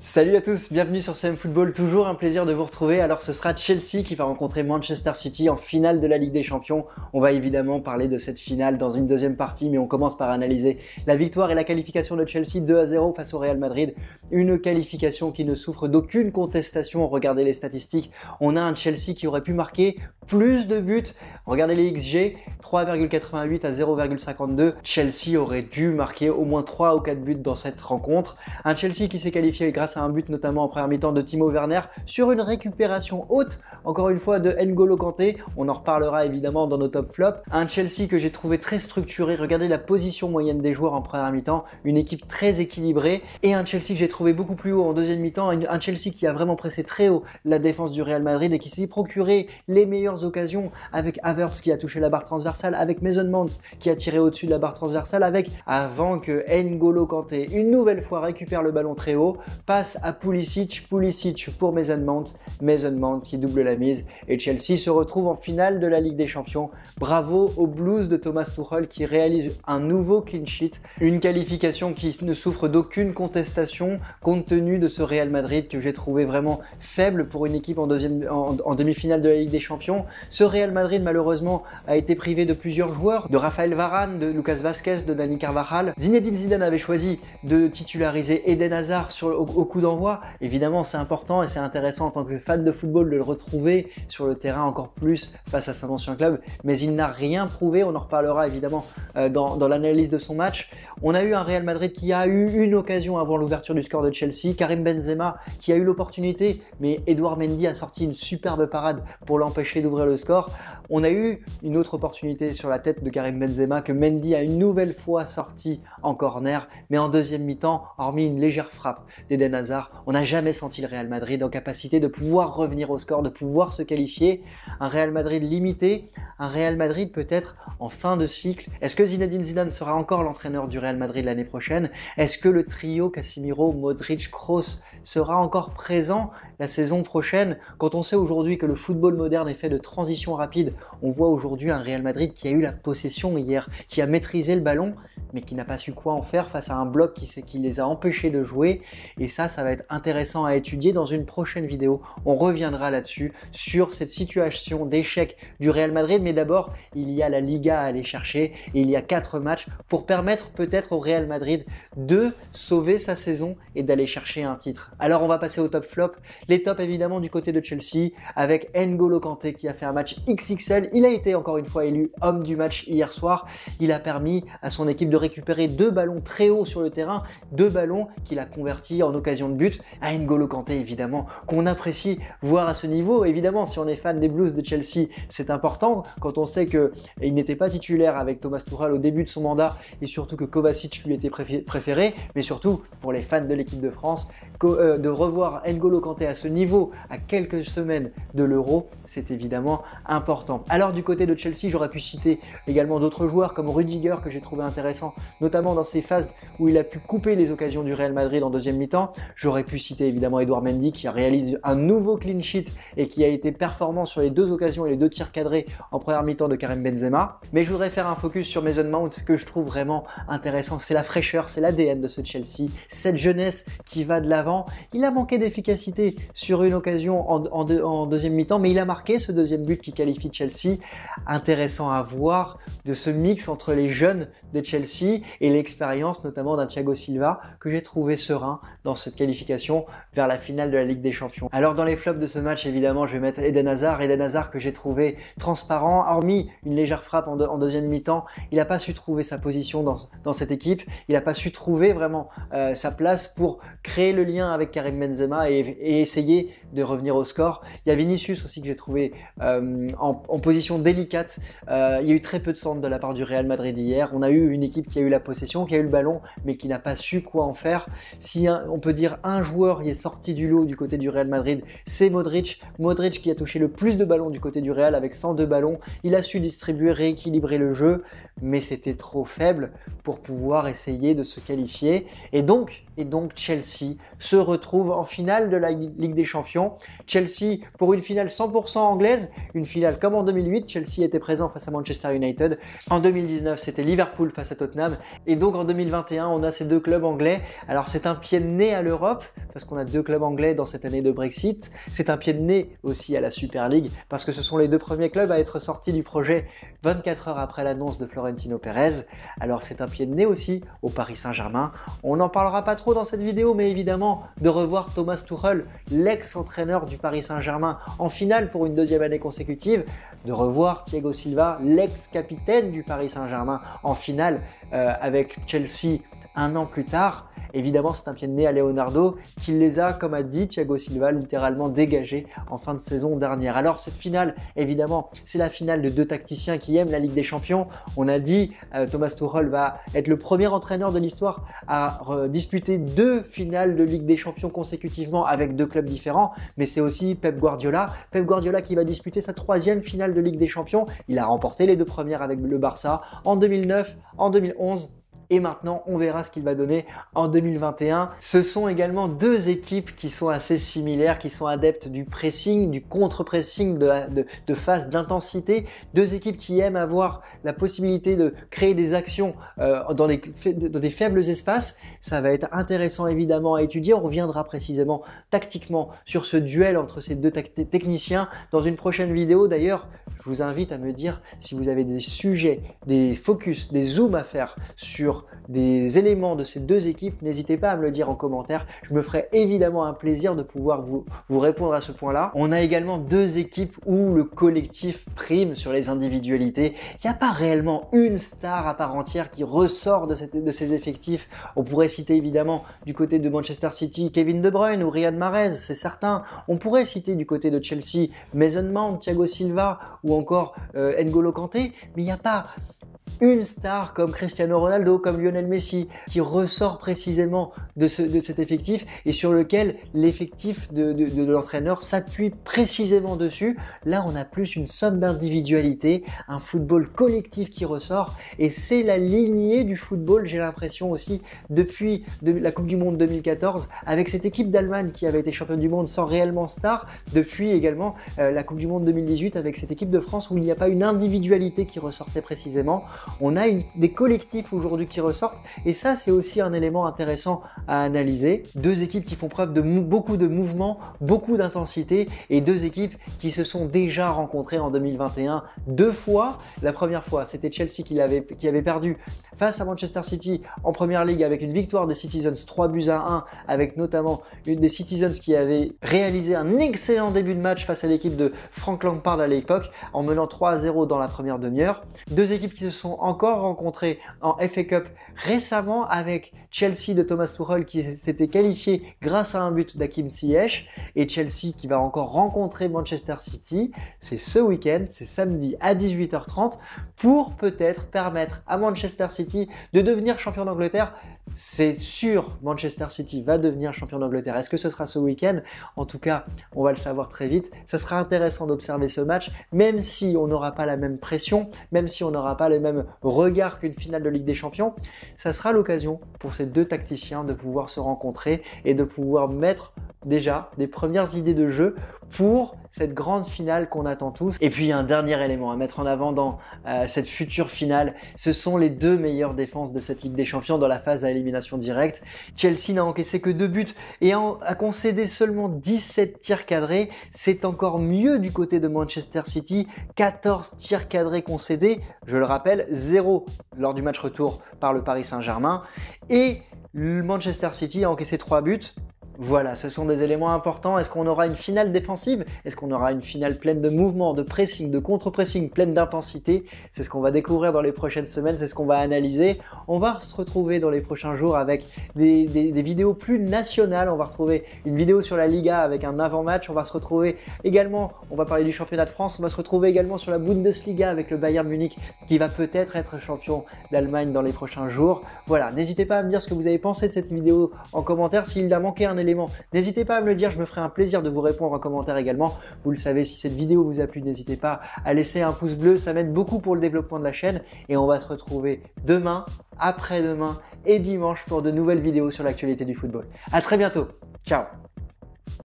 Salut à tous, bienvenue sur CM Football, toujours un plaisir de vous retrouver. Alors ce sera Chelsea qui va rencontrer Manchester City en finale de la Ligue des Champions. On va évidemment parler de cette finale dans une deuxième partie, mais on commence par analyser la victoire et la qualification de Chelsea 2 à 0 face au Real Madrid. Une qualification qui ne souffre d'aucune contestation. Regardez les statistiques, on a un Chelsea qui aurait pu marquer plus de buts. Regardez les XG, 3,88 à 0,52. Chelsea aurait dû marquer au moins 3 ou 4 buts dans cette rencontre. Un Chelsea qui s'est qualifié grâce à un but notamment en première mi-temps de Timo Werner sur une récupération haute, encore une fois de N'Golo Kanté. On en reparlera évidemment dans nos top flops. Un Chelsea que j'ai trouvé très structuré. Regardez la position moyenne des joueurs en première mi-temps. Une équipe très équilibrée. Et un Chelsea que j'ai trouvé beaucoup plus haut en deuxième mi-temps. Un Chelsea qui a vraiment pressé très haut la défense du Real Madrid et qui s'est procuré les meilleures occasions avec Havertz qui a touché la barre transversale, avec Mason Mount qui a tiré au-dessus de la barre transversale, avec avant que N'Golo Kanté une nouvelle fois récupère le ballon très haut, à Pulisic, Pulisic pour Mason Mount, Mason Mount qui double la mise et Chelsea se retrouve en finale de la Ligue des Champions. Bravo aux Blues de Thomas Tuchel qui réalise un nouveau clean sheet, une qualification qui ne souffre d'aucune contestation compte tenu de ce Real Madrid que j'ai trouvé vraiment faible pour une équipe en, demi-finale de la Ligue des Champions. Ce Real Madrid malheureusement a été privé de plusieurs joueurs, de Rafael Varane, de Lucas Vasquez, de Dani Carvajal. Zinedine Zidane avait choisi de titulariser Eden Hazard sur, au, coup d'envoi. Évidemment, c'est important et c'est intéressant en tant que fan de football de le retrouver sur le terrain encore plus face à son ancien club, mais il n'a rien prouvé. On en reparlera évidemment euh, dans, dans l'analyse de son match. On a eu un Real Madrid qui a eu une occasion avant l'ouverture du score de Chelsea, Karim Benzema qui a eu l'opportunité, mais Edouard Mendy a sorti une superbe parade pour l'empêcher d'ouvrir le score. On a eu une autre opportunité sur la tête de Karim Benzema que Mendy a une nouvelle fois sorti en corner, mais en deuxième mi-temps, hormis une légère frappe d'Eden On n'a jamais senti le Real Madrid en capacité de pouvoir revenir au score, de pouvoir se qualifier. Un Real Madrid limité, un Real Madrid peut-être en fin de cycle. Est-ce que Zinedine Zidane sera encore l'entraîneur du Real Madrid l'année prochaine? Est-ce que le trio Casimiro, Modric, Kroos sera encore présent? La saison prochaine Quand on sait aujourd'hui que le football moderne est fait de transitions rapides, on voit aujourd'hui un Real Madrid qui a eu la possession hier, qui a maîtrisé le ballon, mais qui n'a pas su quoi en faire face à un bloc qui, les a empêchés de jouer. Et ça, ça va être intéressant à étudier dans une prochaine vidéo. On reviendra là-dessus, sur cette situation d'échec du Real Madrid. Mais d'abord, il y a la Liga à aller chercher et il y a quatre matchs pour permettre peut-être au Real Madrid de sauver sa saison et d'aller chercher un titre. Alors on va passer au top flop. Les tops évidemment du côté de Chelsea avec N'Golo Kanté qui a fait un match XXL. Il a été encore une fois élu homme du match hier soir. Il a permis à son équipe de récupérer deux ballons très hauts sur le terrain, deux ballons qu'il a convertis en occasion de but à N'Golo Kanté évidemment, qu'on apprécie voir à ce niveau. Évidemment, si on est fan des Blues de Chelsea, c'est important quand on sait qu'il n'était pas titulaire avec Thomas Tuchel au début de son mandat et surtout que Kovacic lui était préféré, mais surtout pour les fans de l'équipe de France, euh, de revoir N'Golo Kanté à ce niveau à quelques semaines de l'Euro, c'est évidemment important. Alors du côté de Chelsea, j'aurais pu citer également d'autres joueurs comme Rudiger que j'ai trouvé intéressant, notamment dans ces phases où il a pu couper les occasions du Real Madrid en deuxième mi-temps. J'aurais pu citer évidemment Edouard Mendy qui a réalisé un nouveau clean sheet et qui a été performant sur les deux occasions et les deux tirs cadrés en première mi-temps de Karim Benzema. Mais je voudrais faire un focus sur Mason Mount que je trouve vraiment intéressant. C'est la fraîcheur, c'est l'ADN de ce Chelsea, cette jeunesse qui va de l'avant il a manqué d'efficacité sur une occasion en, deuxième mi-temps, mais il a marqué ce deuxième but qui qualifie Chelsea. Intéressant à voir de ce mix entre les jeunes de Chelsea et l'expérience notamment d'un Thiago Silva que j'ai trouvé serein dans cette qualification vers la finale de la Ligue des Champions. Alors dans les flops de ce match, évidemment, je vais mettre Eden Hazard. Eden Hazard que j'ai trouvé transparent, hormis une légère frappe en, deuxième mi-temps. Il n'a pas su trouver sa position dans, cette équipe. Il n'a pas su trouver vraiment euh, sa place pour créer le lien avec Karim Benzema et, essayer de revenir au score. Il y a Vinicius aussi que j'ai trouvé euh, en, position délicate. Euh, il y a eu très peu de centre de la part du Real Madrid hier. On a eu une équipe qui a eu la possession, qui a eu le ballon, mais qui n'a pas su quoi en faire. Si on peut dire un joueur y est sorti du lot du côté du Real Madrid, c'est Modric. Modric qui a touché le plus de ballons du côté du Real avec 102 ballons. Il a su distribuer, rééquilibrer le jeu, mais c'était trop faible pour pouvoir essayer de se qualifier. Et donc, et donc Chelsea se retrouvent en finale de la Ligue des Champions. Chelsea pour une finale 100% anglaise, une finale comme en 2008, Chelsea était présent face à Manchester United. En 2019, c'était Liverpool face à Tottenham. Et donc en 2021, on a ces deux clubs anglais. Alors c'est un pied de nez à l'Europe, parce qu'on a deux clubs anglais dans cette année de Brexit. C'est un pied de nez aussi à la Super League, parce que ce sont les deux premiers clubs à être sortis du projet 24 heures après l'annonce de Florentino Pérez. Alors c'est un pied de nez aussi au Paris Saint-Germain. On n'en parlera pas trop dans cette vidéo, mais évidemment de revoir Thomas Tuchel, l'ex-entraîneur du Paris Saint-Germain, en finale pour une deuxième année consécutive, de revoir Thiago Silva, l'ex-capitaine du Paris Saint-Germain, en finale euh, avec Chelsea un an plus tard. Évidemment, c'est un pied de nez à Leonardo qui les a, comme a dit Thiago Silva, littéralement dégagés en fin de saison dernière. Alors, cette finale, évidemment, c'est la finale de deux tacticiens qui aiment la Ligue des Champions. On a dit, euh, Thomas Tuchel va être le premier entraîneur de l'histoire à disputer deux finales de Ligue des Champions consécutivement avec deux clubs différents, mais c'est aussi Pep Guardiola. Pep Guardiola qui va disputer sa troisième finale de Ligue des Champions. Il a remporté les deux premières avec le Barça en 2009, en 2011 et maintenant, on verra ce qu'il va donner en 2021. Ce sont également deux équipes qui sont assez similaires, qui sont adeptes du pressing, du contre-pressing, de, de, phase d'intensité. Deux équipes qui aiment avoir la possibilité de créer des actions euh, dans, dans des faibles espaces. Ça va être intéressant évidemment à étudier. On reviendra précisément tactiquement sur ce duel entre ces deux techniciens dans une prochaine vidéo. D'ailleurs, je vous invite à me dire si vous avez des sujets, des focus, des zooms à faire sur des éléments de ces deux équipes, n'hésitez pas à me le dire en commentaire. Je me ferai évidemment un plaisir de pouvoir vous, répondre à ce point-là. On a également deux équipes où le collectif prime sur les individualités. Il n'y a pas réellement une star à part entière qui ressort de, de ces effectifs. On pourrait citer évidemment du côté de Manchester City Kevin De Bruyne ou Riyad Mahrez, c'est certain. On pourrait citer du côté de Chelsea Mason Mount, Thiago Silva ou encore euh, N'Golo Kanté, mais il n'y a pas une star comme Cristiano Ronaldo, comme Lionel Messi, qui ressort précisément de, cet effectif et sur lequel l'effectif de, l'entraîneur s'appuie précisément dessus. Là, on a plus une somme d'individualité, un football collectif qui ressort et c'est la lignée du football, j'ai l'impression aussi, depuis la Coupe du Monde 2014 avec cette équipe d'Allemagne qui avait été championne du monde sans réellement star, depuis également euh, la Coupe du Monde 2018 avec cette équipe de France où il n'y a pas une individualité qui ressortait précisément on a des collectifs aujourd'hui qui ressortent et ça c'est aussi un élément intéressant à analyser. Deux équipes qui font preuve de beaucoup de mouvement, beaucoup d'intensité et deux équipes qui se sont déjà rencontrées en 2021 deux fois. La première fois c'était Chelsea qui, avait, perdu face à Manchester City en première ligue avec une victoire des Citizens 3 buts à 1 avec notamment une des Citizens qui avait réalisé un excellent début de match face à l'équipe de Frank Lampard à l'époque en menant 3 à 0 dans la première demi-heure. Deux équipes qui se sont encore rencontré en FA Cup récemment avec Chelsea de Thomas Tuchel qui s'était qualifié grâce à un but d'Akim Ziyech et Chelsea qui va encore rencontrer Manchester City. C'est ce week-end, c'est samedi à 18h30 pour peut-être permettre à Manchester City de devenir champion d'Angleterre c'est sûr, Manchester City va devenir champion d'Angleterre. Est-ce que ce sera ce week-end? En tout cas, on va le savoir très vite. Ça sera intéressant d'observer ce match, même si on n'aura pas la même pression, même si on n'aura pas le même regard qu'une finale de Ligue des Champions. Ça sera l'occasion pour ces deux tacticiens de pouvoir se rencontrer et de pouvoir mettre déjà des premières idées de jeu pour cette grande finale qu'on attend tous. Et puis un dernier élément à mettre en avant dans euh, cette future finale, ce sont les deux meilleures défenses de cette Ligue des Champions dans la phase à élimination directe. Chelsea n'a encaissé que deux buts et a concédé seulement 17 tirs cadrés. C'est encore mieux du côté de Manchester City, 14 tirs cadrés concédés, je le rappelle, 0 lors du match retour par le Paris Saint-Germain. Et Manchester City a encaissé 3 buts, voilà, ce sont des éléments importants. Est-ce qu'on aura une finale défensive? Est-ce qu'on aura une finale pleine de mouvements, de pressing, de contre-pressing, pleine d'intensité? C'est ce qu'on va découvrir dans les prochaines semaines, c'est ce qu'on va analyser. On va se retrouver dans les prochains jours avec des, vidéos plus nationales. On va retrouver une vidéo sur la Liga avec un avant-match. On va se retrouver également, on va parler du championnat de France. On va se retrouver également sur la Bundesliga avec le Bayern Munich qui va peut-être être champion d'Allemagne dans les prochains jours. Voilà, n'hésitez pas à me dire ce que vous avez pensé de cette vidéo en commentaire. S'il a manqué un n'hésitez pas à me le dire, je me ferai un plaisir de vous répondre en commentaire également. Vous le savez, si cette vidéo vous a plu, n'hésitez pas à laisser un pouce bleu, ça m'aide beaucoup pour le développement de la chaîne et on va se retrouver demain, après-demain et dimanche pour de nouvelles vidéos sur l'actualité du football. À très bientôt Ciao